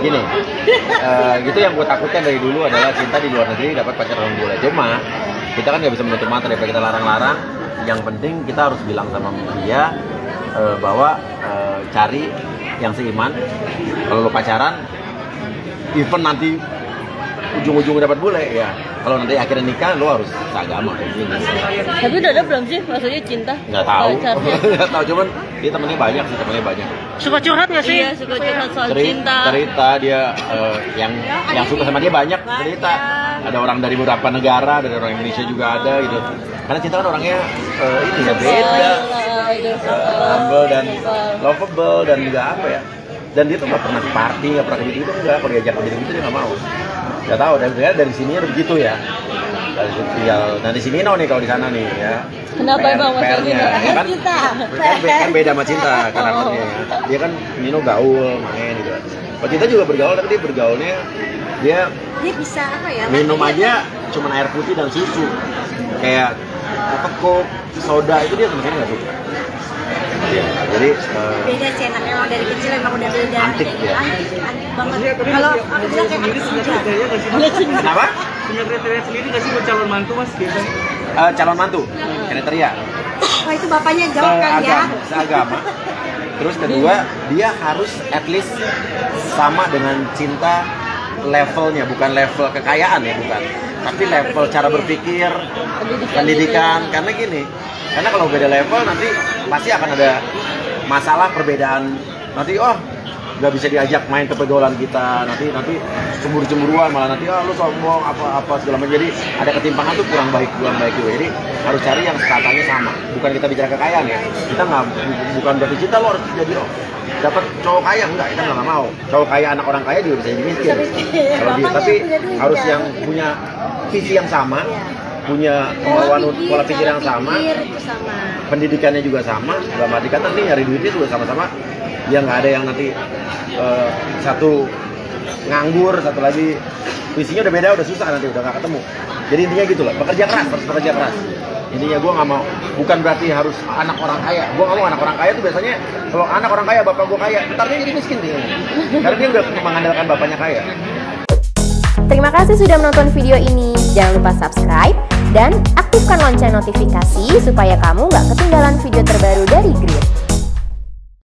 gini, eh, gitu yang gue takutkan dari dulu adalah cinta di luar negeri dapat pacar orang bule. Cuma kita kan nggak bisa menutup mata daripada kita larang-larang. Yang penting kita harus bilang sama dia eh, bahwa eh, cari yang seiman. Kalau lo pacaran, even nanti ujung-ujungnya dapat bule ya. Kalau nanti akhirnya nikah, lo harus seagama kayak gini. Tapi udah ada belum sih maksudnya cinta? Nggak tahu, nggak tahu cuman dia temennya banyak sih, temennya banyak. Suka curhat nggak sih? Iya suka curhat soal Ceri- cinta. cerita dia eh, yang yang suka sama dia banyak cerita. Ada orang dari beberapa negara dari orang Indonesia juga ada gitu. Karena cinta kan orangnya eh, ini ya beda. Eh, humble. Dan lovable dan juga apa ya. Dan dia tuh nggak pernah party nggak pernah gitu gitu enggak kalau diajak begitu gitu dia nggak mau. Nggak tahu dan sebenarnya dari sini begitu ya. Dari tinggal nah di sini no nih kalau di sana nih ya Kenapa PR emang Mas PR-nya, Nino? ya kan, kan, be- kan beda sama cinta karakternya dia kan Nino gaul main gitu. Kalau cinta juga bergaul tapi dia bergaulnya dia dia bisa apa ya? minum aja cuma air putih dan susu. Kayak apa kok soda itu dia sama sekali nggak suka Iya, jadi eh, beda sih enak emang dari kecil emang udah beda. Antik, ya. antik, antik banget. Kalau aku bilang kayak anak senja kenapa Punya kriteria sendiri nggak sih buat calon mantu mas biasanya? Eh, calon mantu kriteria wah itu bapaknya jawab kan ya seagama, seagama. Terus kedua, dia harus at least sama dengan cinta levelnya, bukan level kekayaan ya, bukan. Tapi level cara berpikir, pendidikan. Karena gini, karena kalau beda level nanti pasti akan ada masalah perbedaan. Nanti oh nggak bisa diajak main ke pergaulan kita. Nanti nanti cemburu cemburuan malah nanti ah lu sombong apa apa segala macam. Jadi ada ketimpangan tuh kurang baik kurang baik juga. Jadi harus cari yang katanya sama. Bukan kita bicara kekayaan ya. Kita nggak bu- bukan berarti cinta lo harus jadi oh, dapat cowok kaya. Enggak kita nggak mau. Cowok kaya anak orang kaya juga bisa jadi miskin. Kalau dia tapi harus yang punya visi yang sama punya kemauan pola pikir yang sama pendidikannya juga sama dalam arti kata nih nyari duitnya juga sama-sama. Ya nggak ada yang nanti eh, satu nganggur satu lagi. Visinya udah beda udah susah nanti udah nggak ketemu. Jadi intinya gitu loh bekerja keras harus bekerja keras. Intinya gue nggak mau bukan berarti harus anak orang kaya. Gue nggak mau anak orang kaya tuh biasanya kalau anak orang kaya bapak gue kaya ntar dia jadi miskin dia. Karena dia udah mengandalkan bapaknya kaya. Terima kasih sudah menonton video ini. Jangan lupa subscribe dan aktifkan lonceng notifikasi supaya kamu nggak ketinggalan video terbaru dari Grid.